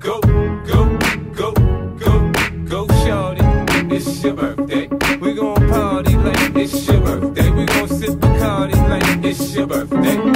Go, go, go, go, go, shorty. It's your birthday. We gon' party like it's your birthday. We gon' sip Bacardi like it's your birthday.